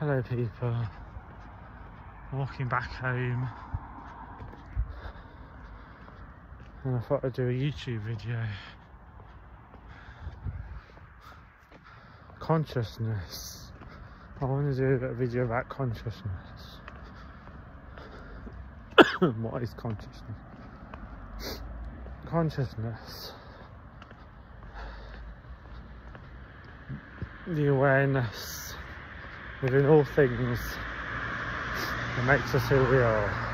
Hello people. Walking back home. And I thought I'd do a YouTube video. Consciousness. I want to do a video about consciousness. what is consciousness? Consciousness. The awareness within all things that makes us who we are.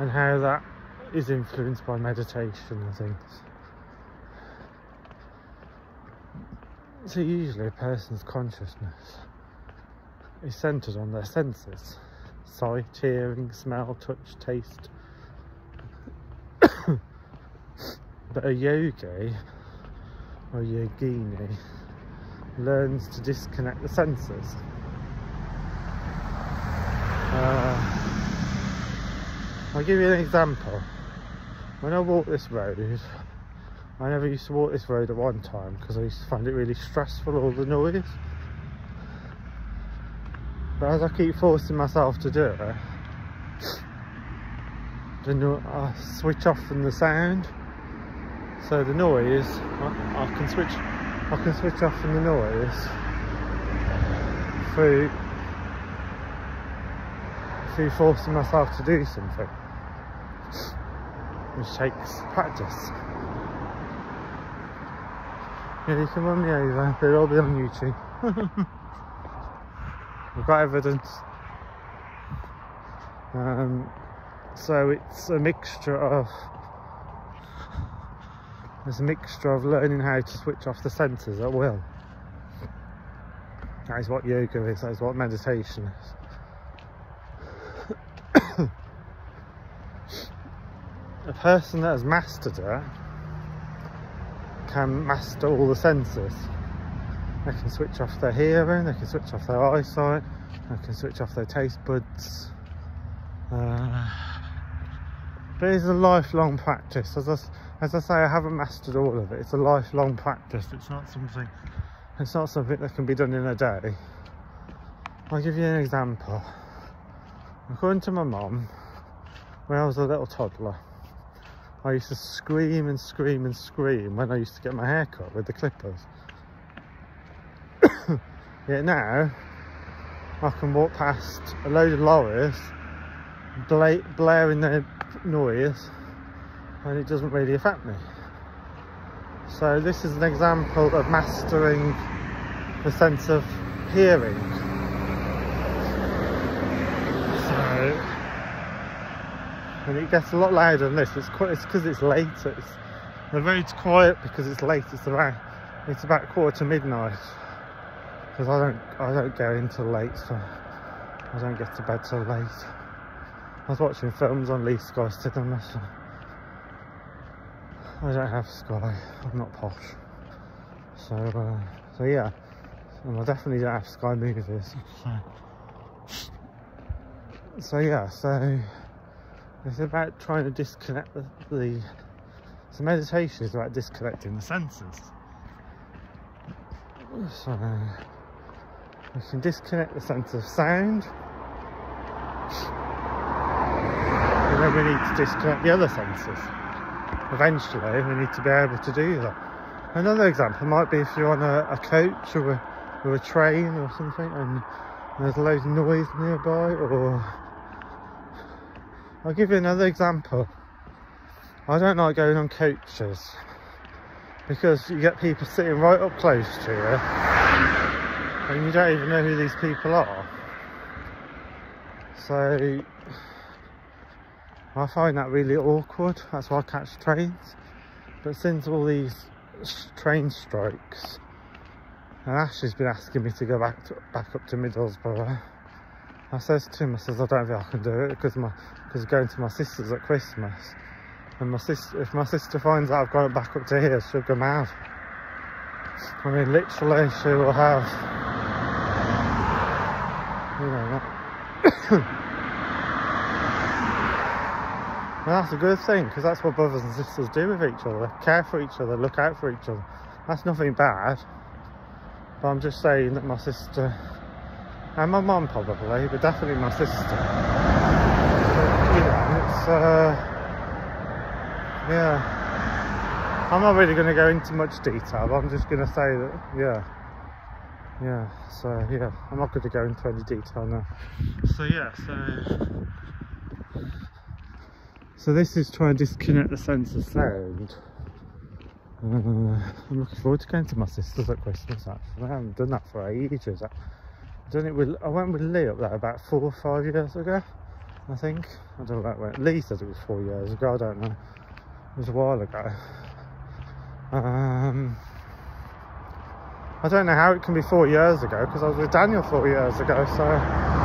And how that is influenced by meditation and things. So usually a person's consciousness is centered on their senses. Sight, hearing, smell, touch, taste. but a yogi or yogini learns to disconnect the senses. Uh, I'll give you an example. When I walk this road, I never used to walk this road at one time because I used to find it really stressful, all the noise. But as I keep forcing myself to do it, then I switch off from the sound. So the noise, I, I can switch, I can switch off from the noise through through forcing myself to do something, which takes practice. Yeah, you can run me over, but it'll be on YouTube. We've got evidence. Um, so it's a mixture of there's a mixture of learning how to switch off the senses at will. That is what yoga is, that is what meditation is. a person that has mastered it can master all the senses. They can switch off their hearing, they can switch off their eyesight, they can switch off their taste buds. Uh, but it's a lifelong practice. As I, as I say, I haven't mastered all of it. It's a lifelong practice. It's not something. It's not something that can be done in a day. I'll give you an example. According to my mum, when I was a little toddler, I used to scream and scream and scream when I used to get my hair cut with the clippers. Yet now, I can walk past a load of lorries blaring their noise and it doesn't really affect me. So this is an example of mastering the sense of hearing. So, and it gets a lot louder than this. It's quite. It's because it's late. It's the road's quiet because it's late. It's around. It's about quarter to midnight because I don't. I don't go until late. So I don't get to bed till late. I was watching films on Lee Sky Cinema. So I don't have Sky. I'm not posh. So uh, so yeah. And I definitely don't have Sky Movies. So, so yeah. So. It's about trying to disconnect the, the so meditation is about disconnecting the senses. So we can disconnect the sense of sound. And then we need to disconnect the other senses. Eventually we need to be able to do that. Another example might be if you're on a, a coach or a, or a train or something and there's loads of noise nearby or I'll give you another example. I don't like going on coaches because you get people sitting right up close to you and you don't even know who these people are. So I find that really awkward. That's why I catch trains. But since all these train strikes, and Ashley's been asking me to go back to, back up to Middlesbrough. I says to him, I says I don't think I can do it because my because going to my sister's at Christmas. And my sister, if my sister finds out I've gone back up to here, she'll go mad. I mean, literally, she will have, you know, And that's a good thing because that's what brothers and sisters do with each other. Care for each other, look out for each other. That's nothing bad. But I'm just saying that my sister and my mum probably, but definitely my sister. But, you know, it's uh, yeah. I'm not really going to go into much detail, but I'm just going to say that yeah, yeah. So yeah, I'm not going to go into any detail now. So yeah, so so this is trying to disconnect the sense of sound. Uh, I'm looking forward to going to my sister's at Christmas actually. I haven't done that for ages. I've done it with, I went with Lee up there about four or five years ago, I think. I don't know when. Lee says it was four years ago, I don't know. It was a while ago. Um, I don't know how it can be four years ago because I was with Daniel four years ago, so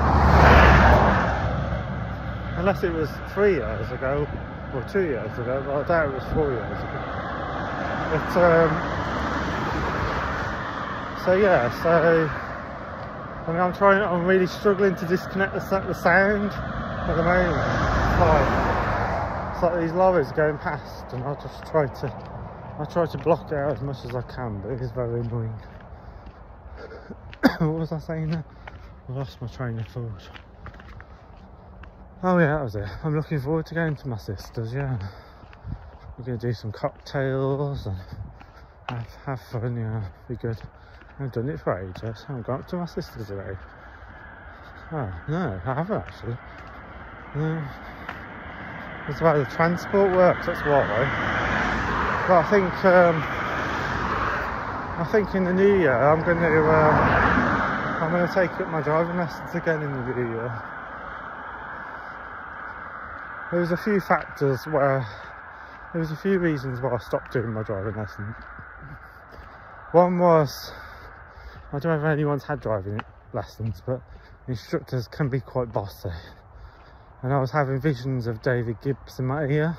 unless it was three years ago or two years ago, but I doubt it was four years ago. But um, so yeah, so I mean, I'm trying. I'm really struggling to disconnect the, the sound at the moment. It's like, it's like these lorries going past, and I just try to. I try to block it out as much as I can, but it is very annoying. what was I saying? I lost my train of thought. Oh yeah, that was it. I'm looking forward to going to my sister's, yeah. We're going to do some cocktails and have, have fun, yeah, be good. I've done it for ages. I haven't gone up to my sister's today. Oh, no, I haven't actually. No. It's about the transport works, that's why. But I think, um, I think in the new year I'm going to, um, I'm going to take up my driving lessons again in the new year there was a few factors where there was a few reasons why I stopped doing my driving lesson. One was I don't know if anyone's had driving lessons, but instructors can be quite bossy. And I was having visions of David Gibbs in my ear,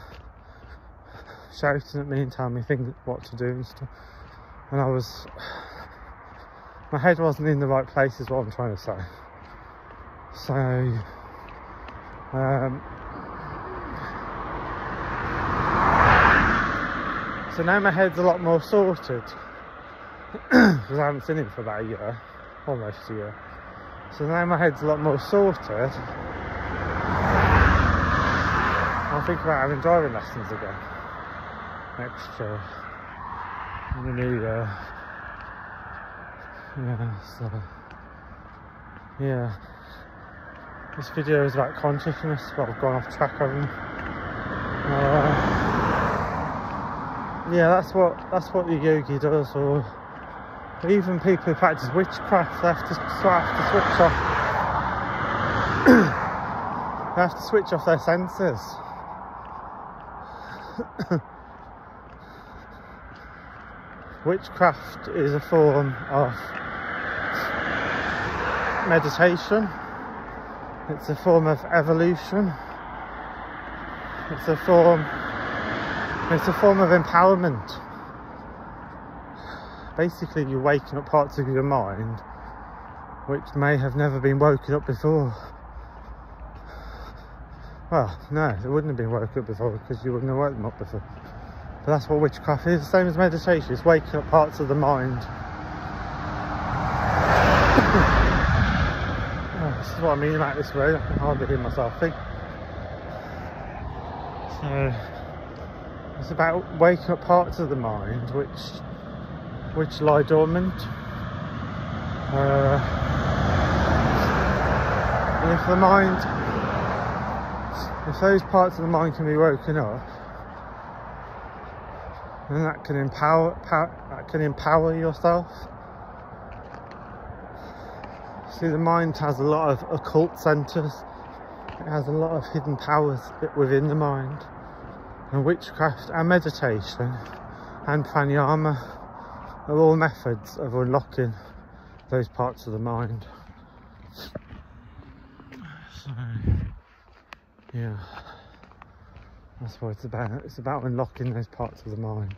shouting at me and telling me things what to do and stuff. And I was my head wasn't in the right place is what I'm trying to say. So um, So now my head's a lot more sorted. Because I haven't seen him for about a year. Almost a year. So now my head's a lot more sorted. I'll think about having driving lessons again. Next year. In the new year. Yeah, so... Yeah. This video is about consciousness, but I've gone off track of them. Uh, yeah, that's what that's what the yogi does, or even people who practice witchcraft, they have to, have to switch off. they have to switch off their senses. Witchcraft is a form of meditation. It's a form of evolution. It's a form it's a form of empowerment. Basically, you're waking up parts of your mind which may have never been woken up before. Well, no, it wouldn't have been woken up before because you wouldn't have woken up before. But that's what witchcraft is, the same as meditation, it's waking up parts of the mind. oh, this is what I mean about this road, I can hardly hear myself think. So, it's about waking up parts of the mind which which lie dormant. Uh, if the mind, if those parts of the mind can be woken up, then that can empower, power, that can empower yourself. See, the mind has a lot of occult centres. It has a lot of hidden powers within the mind and witchcraft and meditation and pranayama are all methods of unlocking those parts of the mind. So, yeah, that's what it's about. It's about unlocking those parts of the mind.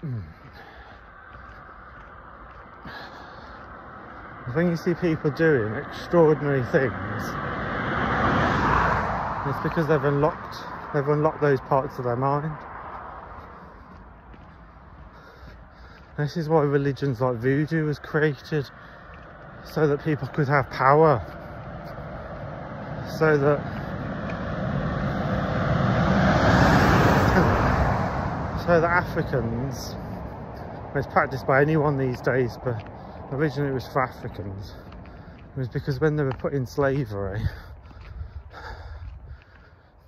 Hmm. When you see people doing extraordinary things, It's because they've unlocked they've unlocked those parts of their mind. This is why religions like voodoo was created so that people could have power. So that so that Africans it's practiced by anyone these days but originally it was for Africans. It was because when they were put in slavery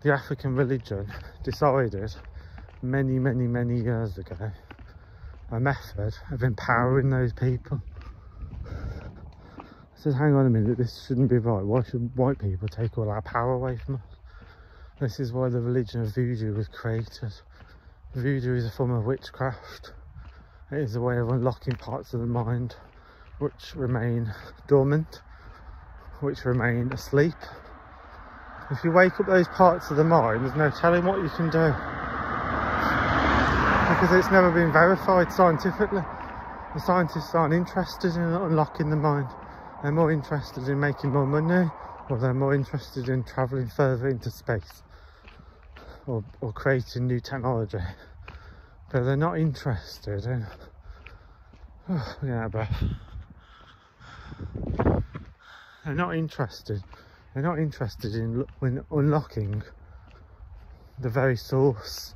the African religion decided many, many, many years ago a method of empowering those people. I said, hang on a minute, this shouldn't be right. Why should white people take all our power away from us? This is why the religion of voodoo was created. Voodoo is a form of witchcraft. It is a way of unlocking parts of the mind which remain dormant, which remain asleep, if you wake up those parts of the mind, there's no telling what you can do. Because it's never been verified scientifically. The scientists aren't interested in unlocking the mind. They're more interested in making more money or they're more interested in travelling further into space or, or creating new technology. But they're not interested in... Oh, yeah, but they're not interested they're not interested in, in unlocking the very source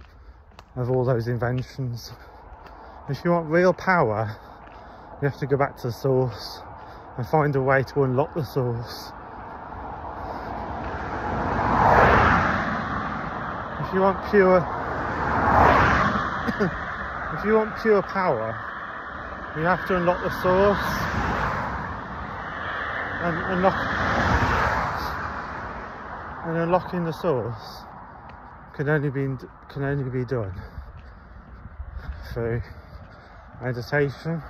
of all those inventions. If you want real power, you have to go back to the source and find a way to unlock the source. If you want pure if you want pure power, you have to unlock the source and unlock and unlocking the source can only be can only be done through meditation,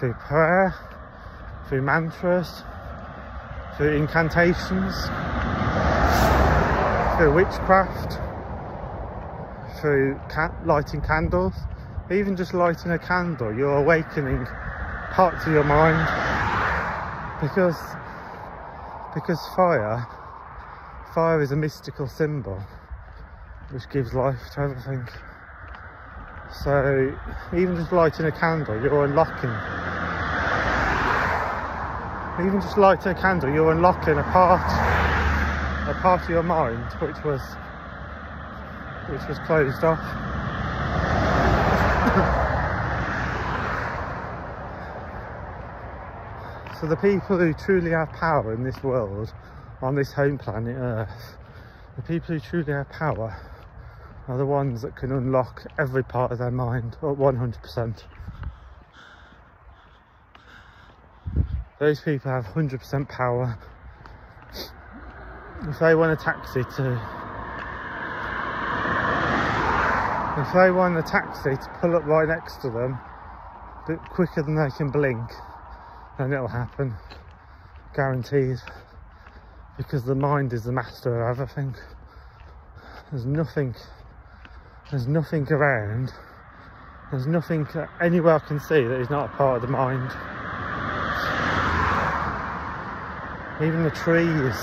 through prayer, through mantras, through incantations, through witchcraft, through lighting candles. Even just lighting a candle, you're awakening parts of your mind because because fire Fire is a mystical symbol which gives life to everything. So even just lighting a candle, you're unlocking. Even just lighting a candle, you're unlocking a part, a part of your mind which was, which was closed off. so the people who truly have power in this world on this home planet Earth, the people who truly have power are the ones that can unlock every part of their mind at 100%. Those people have 100% power. If they want a taxi to if they want a taxi to pull up right next to them a bit quicker than they can blink then it'll happen guaranteed because the mind is the master of everything. There's nothing, there's nothing around, there's nothing anywhere I can see that is not a part of the mind. Even the trees,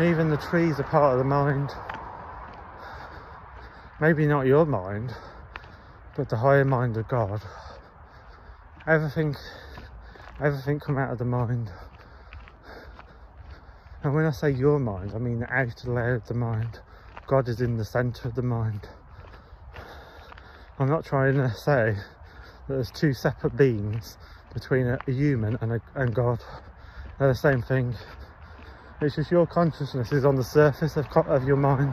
even the trees are part of the mind. Maybe not your mind, but the higher mind of God. Everything, everything come out of the mind. And when I say your mind, I mean the outer layer of the mind. God is in the centre of the mind. I'm not trying to say that there's two separate beings between a, a human and, a, and God. They're the same thing. It's just your consciousness is on the surface of, of your mind.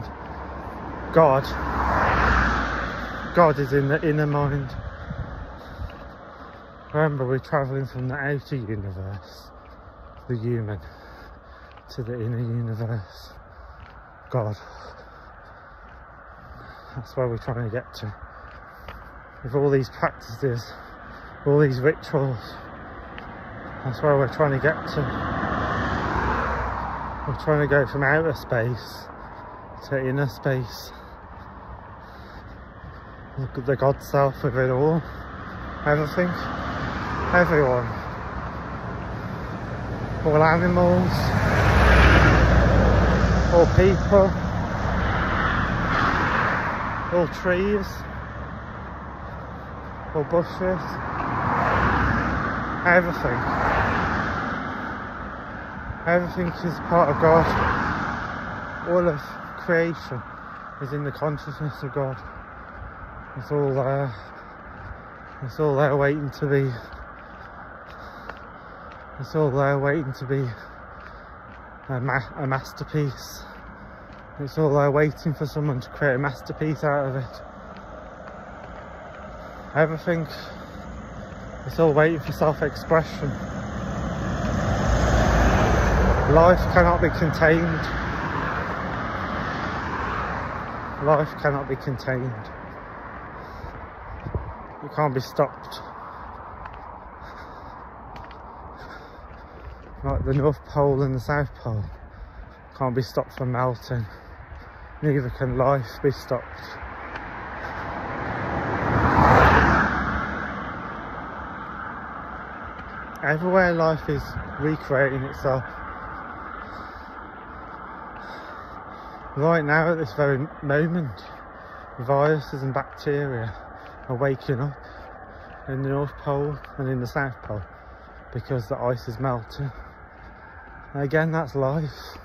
God, God is in the inner mind. Remember, we're travelling from the outer universe, the human to the inner universe. God. That's where we're trying to get to. With all these practices, all these rituals, that's where we're trying to get to. We're trying to go from outer space to inner space. Look at the God self of it all. Everything. Everyone. All animals all people, all trees, all bushes, everything. Everything is part of God. All of creation is in the consciousness of God. It's all there. It's all there waiting to be. It's all there waiting to be a, ma a masterpiece. It's all there waiting for someone to create a masterpiece out of it. Everything, it's all waiting for self-expression. Life cannot be contained. Life cannot be contained. It can't be stopped. Like the North Pole and the South Pole can't be stopped from melting. Neither can life be stopped. Everywhere life is recreating itself. Right now, at this very moment, viruses and bacteria are waking up in the North Pole and in the South Pole because the ice is melting. And again, that's life.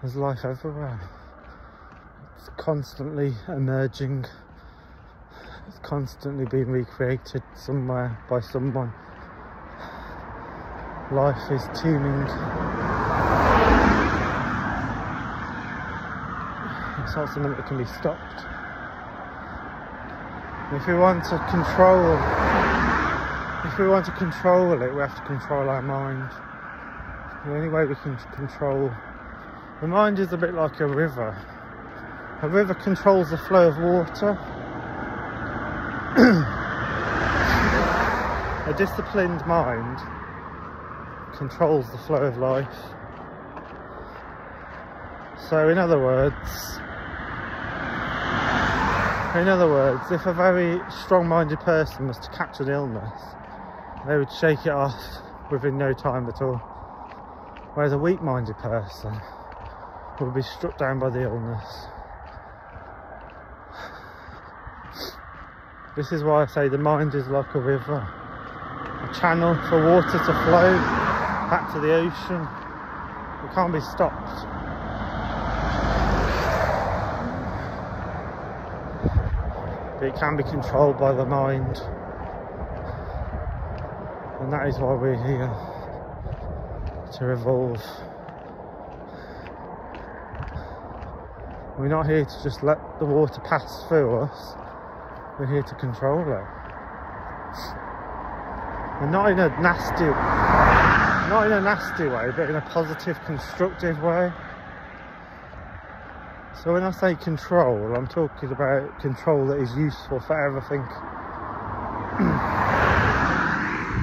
There's life everywhere. It's constantly emerging. It's constantly being recreated somewhere by someone. Life is teeming. It's not something that can be stopped. If we want to control, if we want to control it, we have to control our mind. The only way we can control the mind is a bit like a river. A river controls the flow of water. a disciplined mind controls the flow of life. So in other words, in other words, if a very strong-minded person was to catch an illness, they would shake it off within no time at all. Whereas a weak-minded person would be struck down by the illness. This is why I say the mind is like a river, a channel for water to flow back to the ocean. It can't be stopped. But it can be controlled by the mind. And that is why we're here, to evolve. We're not here to just let the water pass through us. We're here to control it. And not in a nasty, not in a nasty way, but in a positive, constructive way. So when I say control, I'm talking about control that is useful for everything.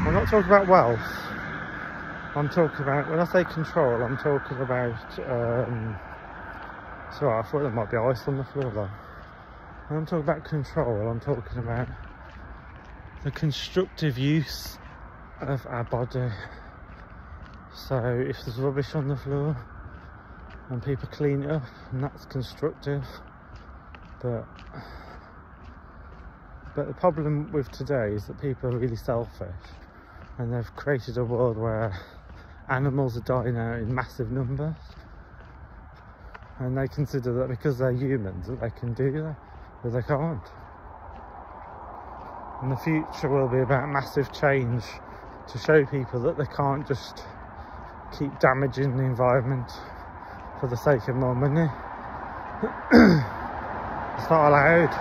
I'm not talking about wealth. I'm talking about, when I say control, I'm talking about um, so I thought there might be ice on the floor though. When I'm talking about control, I'm talking about the constructive use of our body. So if there's rubbish on the floor and people clean it up and that's constructive. But but the problem with today is that people are really selfish and they've created a world where animals are dying out in massive numbers and they consider that because they're humans that they can do that, but they can't. And the future will be about massive change to show people that they can't just keep damaging the environment for the sake of more money. it's not allowed.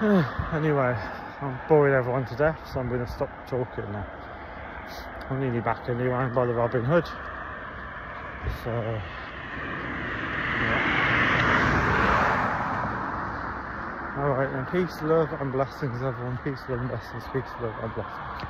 anyway, I'm boring everyone to death, so I'm going to stop talking now. I'm nearly back anyway by the Robin Hood. So, yeah. Alright then, peace, love and blessings everyone. Peace, love and blessings. Peace, love and blessings.